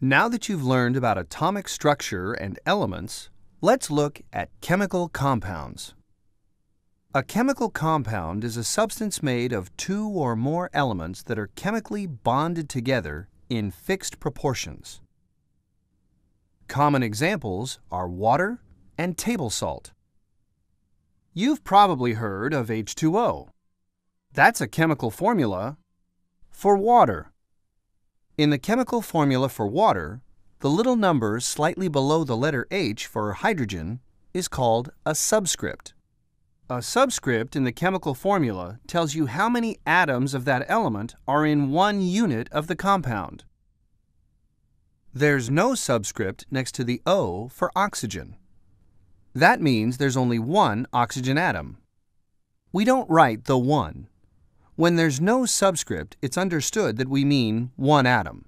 Now that you've learned about atomic structure and elements, let's look at chemical compounds. A chemical compound is a substance made of two or more elements that are chemically bonded together in fixed proportions. Common examples are water and table salt. You've probably heard of H2O. That's a chemical formula for water. In the chemical formula for water, the little number slightly below the letter H for hydrogen is called a subscript. A subscript in the chemical formula tells you how many atoms of that element are in one unit of the compound. There's no subscript next to the O for oxygen. That means there's only one oxygen atom. We don't write the 1. When there's no subscript, it's understood that we mean one atom.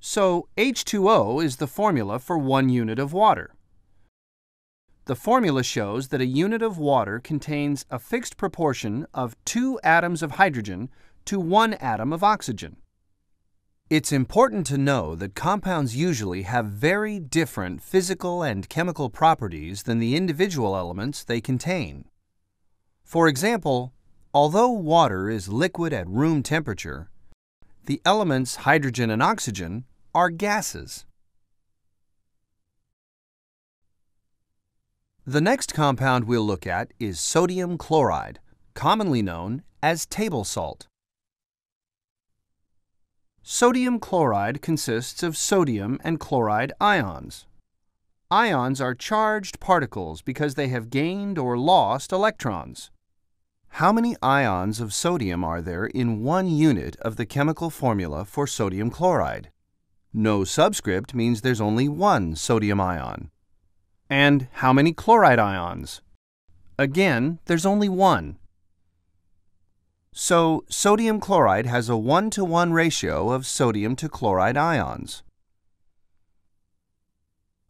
So H2O is the formula for one unit of water. The formula shows that a unit of water contains a fixed proportion of two atoms of hydrogen to one atom of oxygen. It's important to know that compounds usually have very different physical and chemical properties than the individual elements they contain. For example, Although water is liquid at room temperature, the elements hydrogen and oxygen are gases. The next compound we'll look at is sodium chloride, commonly known as table salt. Sodium chloride consists of sodium and chloride ions. Ions are charged particles because they have gained or lost electrons. How many ions of sodium are there in one unit of the chemical formula for sodium chloride? No subscript means there's only one sodium ion. And how many chloride ions? Again, there's only one. So, sodium chloride has a 1 to 1 ratio of sodium to chloride ions.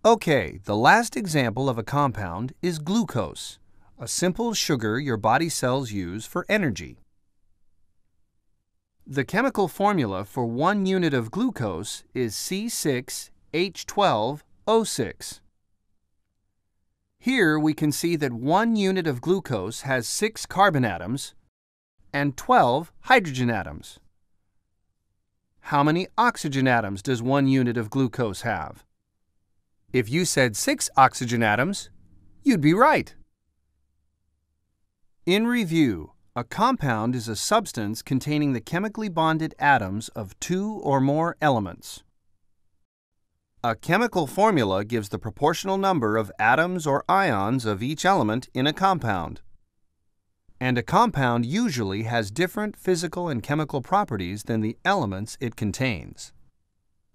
Okay, the last example of a compound is glucose a simple sugar your body cells use for energy. The chemical formula for one unit of glucose is C6H12O6. Here we can see that one unit of glucose has 6 carbon atoms and 12 hydrogen atoms. How many oxygen atoms does one unit of glucose have? If you said 6 oxygen atoms, you'd be right. In review, a compound is a substance containing the chemically bonded atoms of two or more elements. A chemical formula gives the proportional number of atoms or ions of each element in a compound. And a compound usually has different physical and chemical properties than the elements it contains.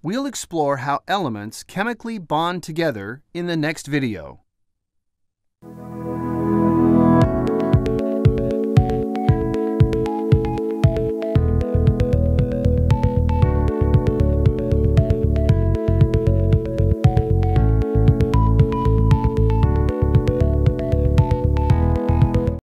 We'll explore how elements chemically bond together in the next video.